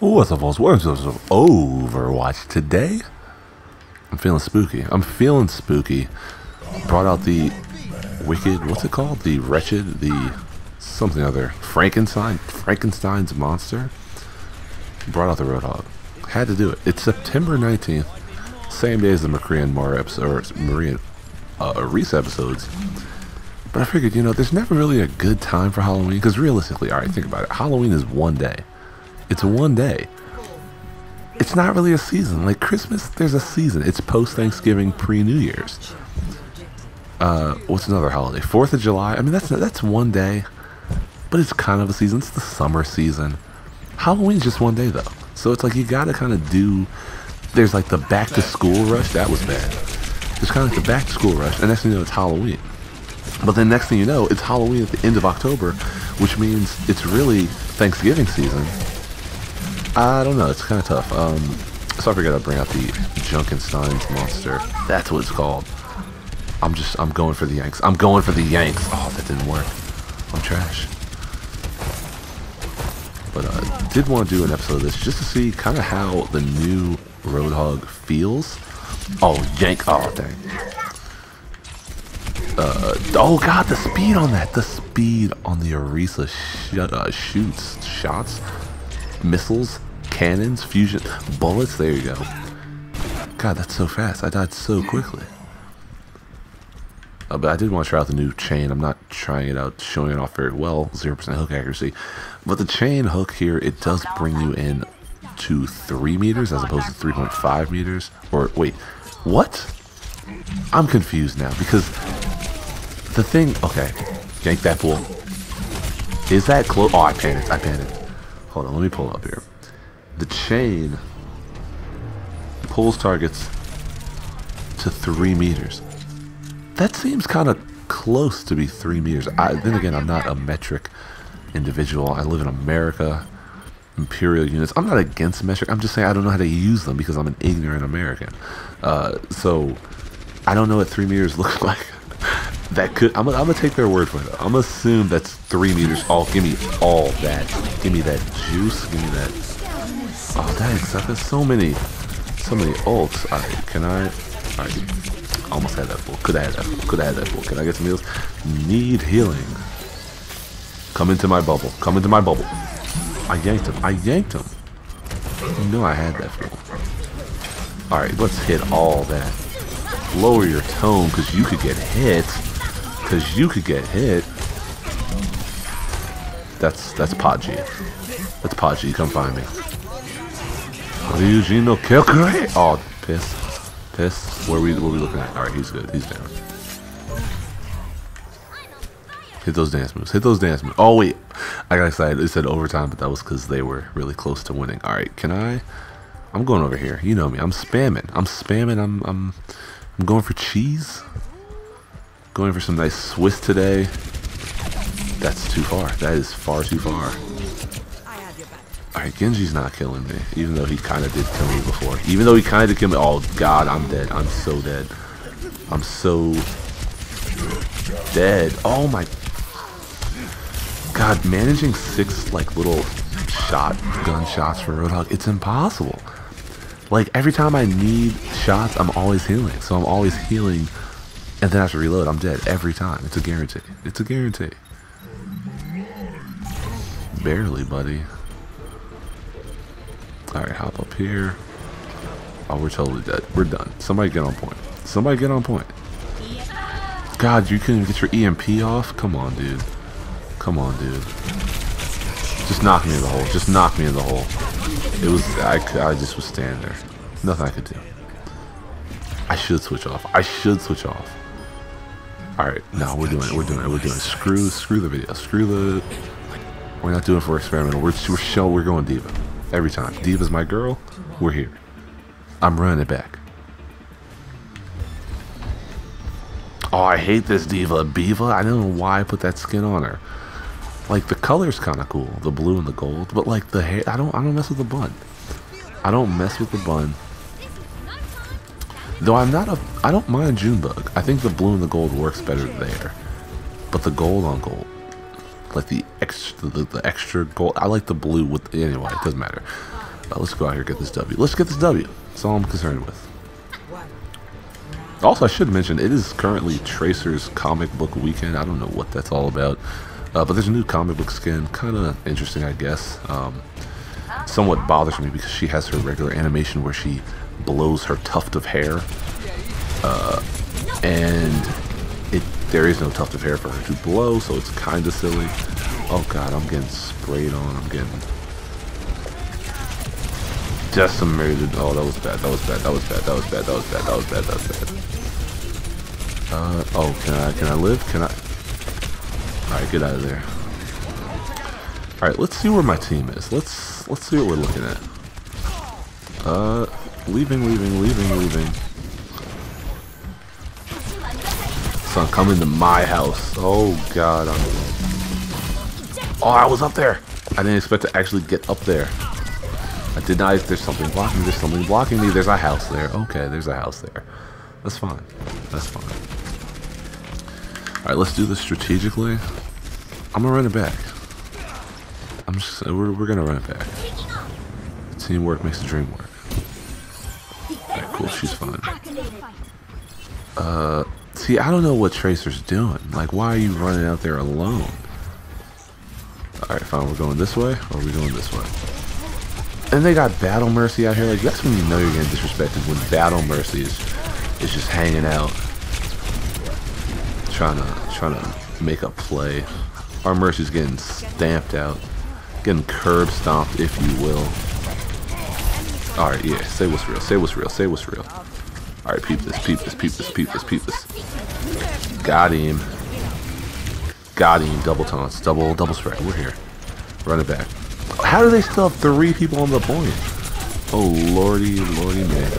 What's up, folks? What's up, Overwatch today? I'm feeling spooky. I'm feeling spooky. Brought out the wicked, what's it called? The wretched, the something other. Frankenstein? Frankenstein's monster? Brought out the Roadhog. Had to do it. It's September 19th, same day as the McCree and Mar episode, or Maria uh, Reese episodes. But I figured, you know, there's never really a good time for Halloween, because realistically, alright, think about it. Halloween is one day. It's one day. It's not really a season. Like Christmas, there's a season. It's post Thanksgiving, pre New Year's. Uh, what's another holiday? Fourth of July. I mean, that's that's one day, but it's kind of a season. It's the summer season. Halloween's just one day though, so it's like you gotta kind of do. There's like the back to school rush. That was bad. There's kind of like the back to school rush, and next thing you know, it's Halloween. But then next thing you know, it's Halloween at the end of October, which means it's really Thanksgiving season I don't know. It's kind of tough. Um, so I figured I'd bring out the Junkenstein's monster. That's what it's called. I'm just, I'm going for the Yanks. I'm going for the Yanks. Oh, that didn't work. I'm trash. But uh, did want to do an episode of this just to see kind of how the new Roadhog feels. Oh, Yank. Oh, dang. Uh, oh god, the speed on that. The speed on the Orisa sh uh, shoots, shots missiles, cannons, fusion, bullets. There you go. God, that's so fast. I died so quickly. Uh, but I did want to try out the new chain. I'm not trying it out, showing it off very well, 0% hook accuracy. But the chain hook here, it does bring you in to 3 meters as opposed to 3.5 meters. Or, wait, what? I'm confused now because the thing, okay, yank that bull. Is that close? Oh, I panicked, I panicked. Hold on, let me pull up here. The chain pulls targets to three meters. That seems kind of close to be three meters. I, then again, I'm not a metric individual. I live in America, imperial units. I'm not against metric. I'm just saying I don't know how to use them because I'm an ignorant American. Uh, so I don't know what three meters looks like. That could, I'm, I'm gonna take their word for it. I'm gonna assume that's three meters. Oh, give me all that. Give me that juice. Give me that. Oh, dang, so there's so many, so many ults. Alright, can I, alright, almost had that full. Could I have that full. Could I have that full. Can I get some heals? Need healing. Come into my bubble. Come into my bubble. I yanked him. I yanked him. You know I had that full. Alright, let's hit all that. Lower your tone, because you could get hit. Because you could get hit. That's that's Podgy. That's Podgy. Come find me. Ryujino Kyokure! Oh, piss. Piss. Where are we, where are we looking at? Alright, he's good. He's down. Hit those dance moves. Hit those dance moves. Oh, wait. I got excited. It said overtime, but that was because they were really close to winning. Alright, can I... I'm going over here. You know me. I'm spamming. I'm spamming. I'm, I'm, I'm going for cheese. Going for some nice Swiss today. That's too far. That is far too far. Alright, Genji's not killing me. Even though he kind of did kill me before. Even though he kind of did kill me. Oh, God, I'm dead. I'm so dead. I'm so dead. Oh, my... God, managing six, like, little shot, gunshots for Roadhog, it's impossible. Like, every time I need shots, I'm always healing. So I'm always healing, and then I have to reload. I'm dead every time. It's a guarantee. It's a guarantee. Barely, buddy. Alright, hop up here. Oh, we're totally dead. We're done. Somebody get on point. Somebody get on point. God, you couldn't get your EMP off? Come on, dude. Come on, dude. Just knock me in the hole. Just knock me in the hole. It was, I, I just was standing there. Nothing I could do. I should switch off. I should switch off. Alright, no, we're doing it. We're doing it. We're doing it. Screw, screw the video. Screw the, we're not doing for experimental. We're, we're show, we're going D.Va Every time. D.Va's my girl. We're here. I'm running it back. Oh, I hate this D.Va. B.Va? I don't know why I put that skin on her. Like, the color's kind of cool. The blue and the gold. But, like, the hair... I don't, I don't mess with the bun. I don't mess with the bun. Though I'm not a... I don't mind Junebug. I think the blue and the gold works better there. But the gold on gold like the extra the, the, extra gold. I like the blue with anyway. It doesn't matter. Uh, let's go out here get this W. Let's get this W. That's all I'm concerned with. Also, I should mention, it is currently Tracer's comic book weekend. I don't know what that's all about. Uh, but there's a new comic book skin. Kind of interesting, I guess. Um, somewhat bothers me because she has her regular animation where she blows her tuft of hair. Uh, and it there is no tuft of hair for her to blow, so it's kind of silly. Oh god, I'm getting sprayed on. I'm getting decimated. Oh, that was bad. That was bad. That was bad. That was bad. That was bad. That was bad. That was bad. Uh, oh, can I, can I live? Can I? Alright, get out of there. Alright, let's see where my team is. Let's, let's see what we're looking at. Uh, leaving, leaving, leaving, leaving. Son, come into my house. Oh, God. I'm... Oh, I was up there. I didn't expect to actually get up there. I did not. There's something blocking me. There's something blocking me. There's a house there. Okay, there's a house there. That's fine. That's fine. Alright, let's do this strategically. I'm gonna run it back. I'm just we're, we're gonna run it back. Teamwork makes the dream work. Cool, she's fine. Uh see I don't know what Tracer's doing. Like why are you running out there alone? Alright, fine, we're going this way, or are we going this way? And they got Battle Mercy out here. Like that's when you know you're getting disrespected when Battle Mercy is is just hanging out, trying to trying to make a play. Our Mercy's getting stamped out, getting curb stomped, if you will. All right, yeah. Say what's real. Say what's real. Say what's real. All right, peep this. Peep this. Peep this. Peep this. Peep this. Got him. Got him. Double taunts. Double double spread. We're here. Run it back. How do they still have three people on the point? Oh, lordy, lordy, man.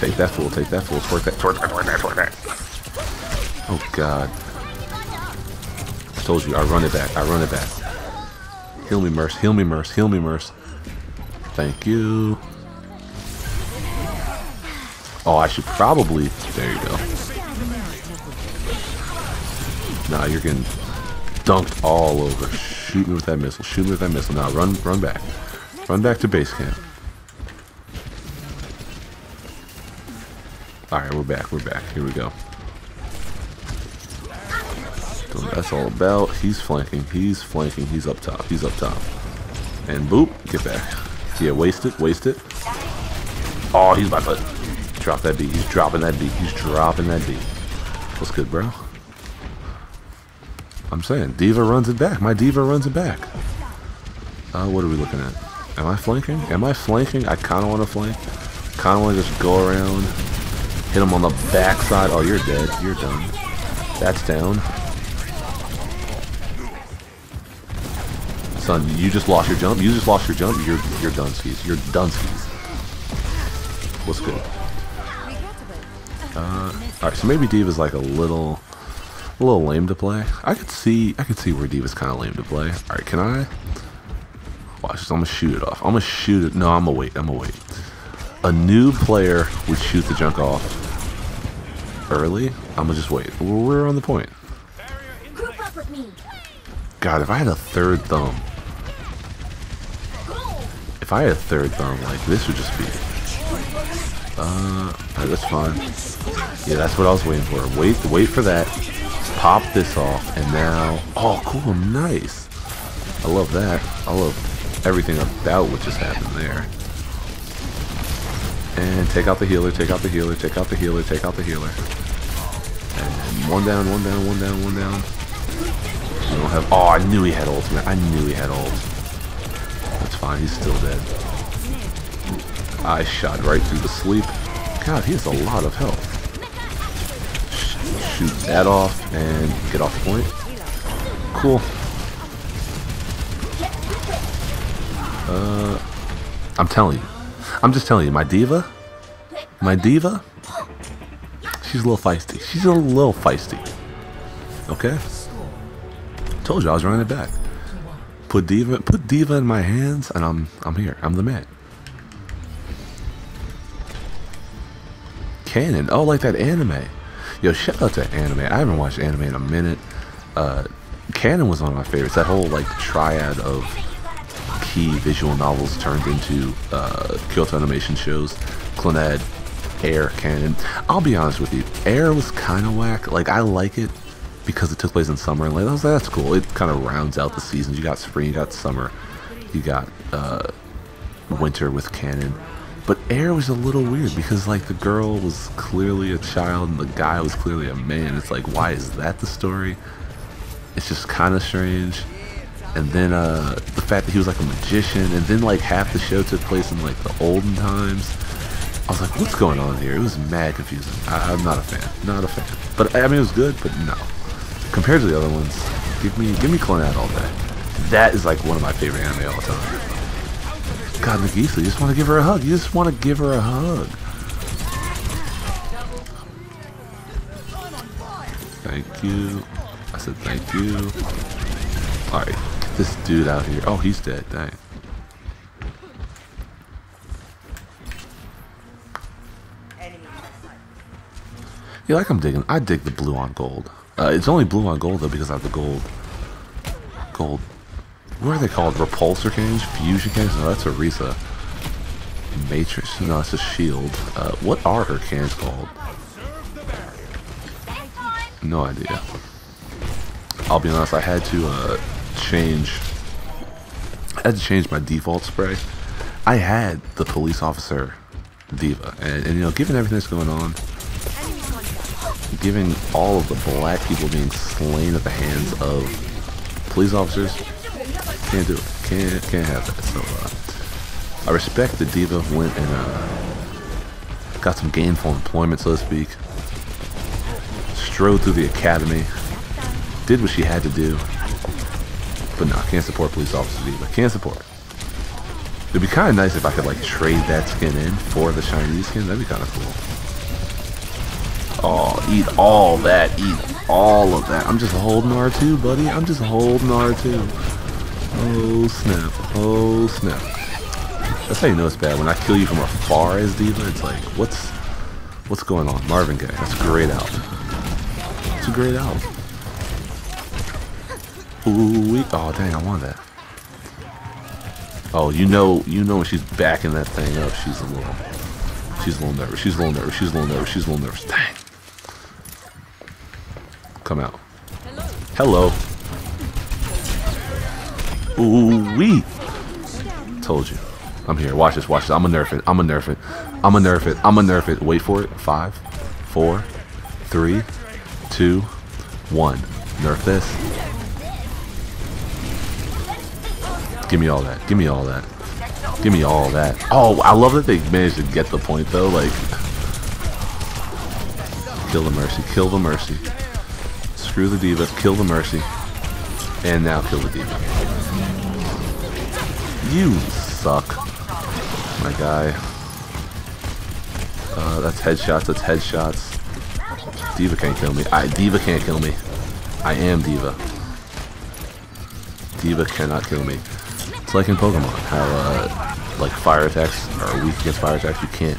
Take that fool, take that fool. Twerk that, twerk that, twerk that, twerk that. Oh, God. I told you, I run it back, I run it back. Heal me, Merce, heal me, Merce, heal me, Merce. Thank you. Oh, I should probably... There you go. Nah, you're getting dunked all over. Shoot me with that missile. Shoot me with that missile. Now run, run back. Run back to base camp. Alright, we're back. We're back. Here we go. So that's all about. He's flanking. He's flanking. He's up top. He's up top. And boop. Get back. Yeah, waste it. Waste it. Oh, he's about to drop that B. He's dropping that B. He's dropping that B. What's good, bro? I'm saying, D.Va runs it back. My D.Va runs it back. Uh, what are we looking at? Am I flanking? Am I flanking? I kind of want to flank. Kind of want to just go around, hit him on the backside. Oh, you're dead. You're done. That's down. Son, you just lost your jump. You just lost your jump. You're you're done skis. You're done skis. What's good? Uh, all right. So maybe D.Va's like a little a little lame to play. I could see I could see where D.Va's kind of lame to play. All right, can I? Watch this. I'm gonna shoot it off. I'm gonna shoot it. No, I'm gonna wait. I'm gonna wait. A new player would shoot the junk off early. I'm gonna just wait. We're on the point. God, if I had a third thumb, if I had third thumb, like this would just be. Uh, right, that's fine. Yeah, that's what I was waiting for. Wait, wait for that pop this off, and now, oh, cool, nice. I love that. I love everything about what just happened there. And take out the healer, take out the healer, take out the healer, take out the healer. And one down, one down, one down, one down. We don't have, oh, I knew he had ultimate. I knew he had ult. Fine, he's still dead. I shot right through the sleep. God, he has a lot of health shoot that off and get off point. Cool. Uh, I'm telling you. I'm just telling you, my D.Va, my D.Va, she's a little feisty. She's a little feisty. Okay? Told you I was running it back. Put D.Va, put D.Va in my hands, and I'm, I'm here. I'm the man. Canon. Oh, like that anime. Yo, shout out to anime. I haven't watched anime in a minute. Uh, Kanon was one of my favorites. That whole like triad of key visual novels turned into uh, Kyoto Animation shows. Clannad, Air, Kanon. I'll be honest with you, Air was kind of whack. Like, I like it because it took place in summer, and like, was, that's cool. It kind of rounds out the seasons. You got spring, you got summer, you got uh, winter with Kanon. But Air was a little weird because like the girl was clearly a child and the guy was clearly a man. It's like why is that the story? It's just kind of strange. And then uh, the fact that he was like a magician, and then like half the show took place in like the olden times. I was like, what's going on here? It was mad confusing. I, am not a fan, not a fan. But I mean, it was good, but no. Compared to the other ones, give me give me Clannad all day. That is like one of my favorite anime all the time. God, Nagisa, you just want to give her a hug. You just want to give her a hug. Thank you. I said thank you. Alright, get this dude out here. Oh, he's dead. Dang. Yeah, like I'm digging. I dig the blue on gold. Uh, it's only blue on gold though because I have the gold. Gold what are they called? Repulsor cannons? Fusion cannons? No, that's Orisa. Matrix? No, it's a shield. Uh, what are her cannons called? No idea. I'll be honest, I had to uh, change. I had to change my default spray. I had the police officer D.Va, and, and you know, given everything that's going on, given all of the black people being slain at the hands of police officers, can't do it. Can't can't have that. So uh, I respect the D.Va went and uh, got some gainful employment, so to speak. Strode through the academy, did what she had to do. But no, can't support police officer D.Va. Can't support. It'd be kind of nice if I could like trade that skin in for the Chinese skin. That'd be kind of cool. Oh, eat all that. Eat all of that. I'm just holding R2, buddy. I'm just holding R2. Oh snap. Oh snap. That's how you know it's bad. When I kill you from afar as D.Va, it's like, what's what's going on? Marvin guy, That's great out. It's a great out. Ooh, we, oh dang, I want that. Oh, you know, you know when she's backing that thing up, she's a little, she's a little nervous. She's a little nervous. She's a little nervous. She's a little nervous. Dang. Come out. Hello. Ooh wee. Told you. I'm here. Watch this. Watch this. I'm gonna nerf it. I'm gonna nerf it. I'm gonna nerf it. I'm gonna nerf it. Wait for it. Five, four, three, two, one. Nerf this. Give me all that. Give me all that. Give me all that. Oh, I love that they managed to get the point though. Like, kill the mercy. Kill the mercy. Screw the D.Va. Kill the mercy. And now kill the D.Va. You suck, my guy. Uh, that's headshots, that's headshots. D.Va can't kill me. I D.Va can't kill me. I am D.Va. D.Va cannot kill me. It's like in Pokemon, how uh, like fire attacks are weak against fire attacks. You can't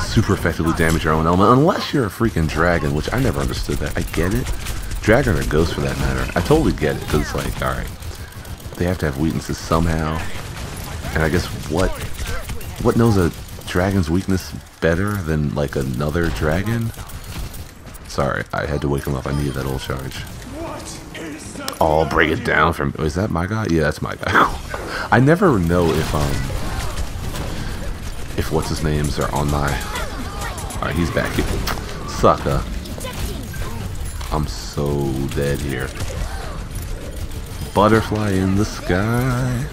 super effectively damage your own element unless you're a freaking dragon, which I never understood that. I get it. Dragon or ghost for that matter. I totally get it because it's like, all right, they have to have weaknesses somehow. And I guess what what knows a dragon's weakness better than like another dragon? Sorry, I had to wake him up. I needed that ult charge. Oh, break it down from. Is that my guy? Yeah, that's my guy. I never know if um if what's his names are on my. All right, he's back. Sucker. I'm so dead here. Butterfly in the sky.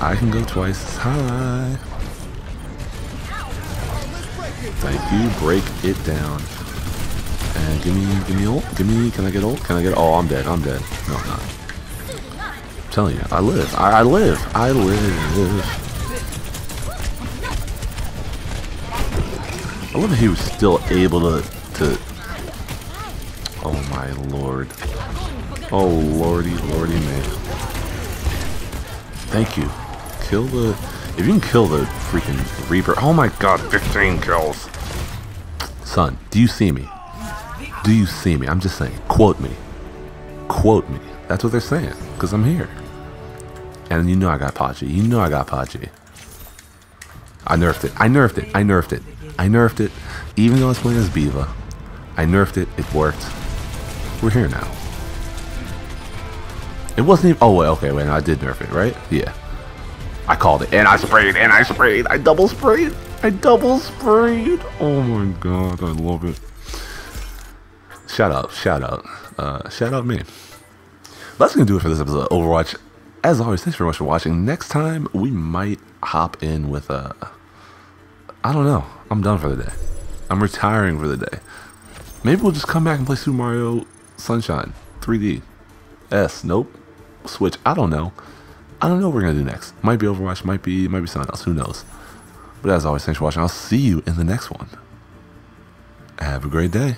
I can go twice as high. Thank you. Break it down. And give me, give me ult. Give me, can I get ult? Can I get, oh, I'm dead. I'm dead. No, I'm not. I'm telling you, I live. I, I live. I live. I love that he was still able to, to, oh my lord. Oh lordy, lordy man. Thank you kill the... If you can kill the freaking Reaper... Oh my god, 15 kills! Son, do you see me? Do you see me? I'm just saying. Quote me. Quote me. That's what they're saying. Because I'm here. And you know I got Pachi. You know I got Pachi. I nerfed it. I nerfed it. I nerfed it. I nerfed it. Even though I was playing as B.Va, I nerfed it. It worked. We're here now. It wasn't even. Oh, wait, okay, wait. I did nerf it, right? Yeah. I called it. And I sprayed. And I sprayed. I double sprayed. I double sprayed. Oh my god. I love it. Shout out. Shout out. Uh, shout out me. That's to do it for this episode of Overwatch. As always, thanks very much for watching. Next time, we might hop in with a. I don't know. I'm done for the day. I'm retiring for the day. Maybe we'll just come back and play Super Mario Sunshine 3D. S. Nope. Switch. I don't know. I don't know what we're gonna do next. Might be Overwatch. Might be might be something else. Who knows? But as always, thanks for watching. I'll see you in the next one. Have a great day.